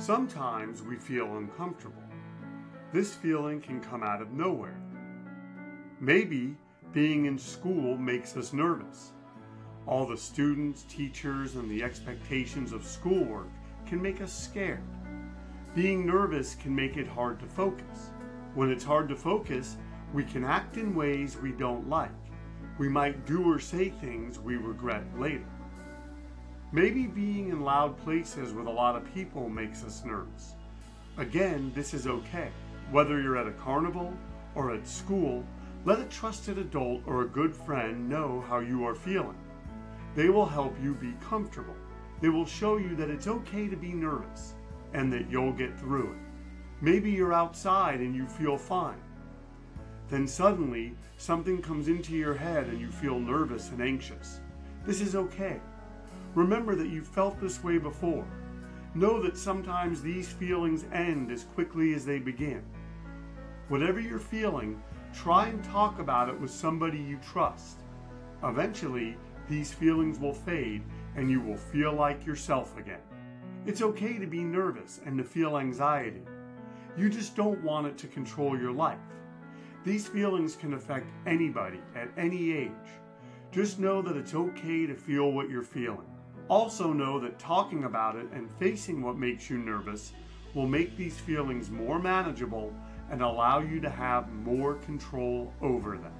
Sometimes we feel uncomfortable. This feeling can come out of nowhere. Maybe being in school makes us nervous. All the students, teachers, and the expectations of schoolwork can make us scared. Being nervous can make it hard to focus. When it's hard to focus, we can act in ways we don't like. We might do or say things we regret later. Maybe being in loud places with a lot of people makes us nervous. Again, this is okay. Whether you're at a carnival or at school, let a trusted adult or a good friend know how you are feeling. They will help you be comfortable. They will show you that it's okay to be nervous and that you'll get through it. Maybe you're outside and you feel fine. Then suddenly, something comes into your head and you feel nervous and anxious. This is okay. Remember that you felt this way before. Know that sometimes these feelings end as quickly as they begin. Whatever you're feeling, try and talk about it with somebody you trust. Eventually, these feelings will fade and you will feel like yourself again. It's okay to be nervous and to feel anxiety. You just don't want it to control your life. These feelings can affect anybody at any age. Just know that it's okay to feel what you're feeling. Also, know that talking about it and facing what makes you nervous will make these feelings more manageable and allow you to have more control over them.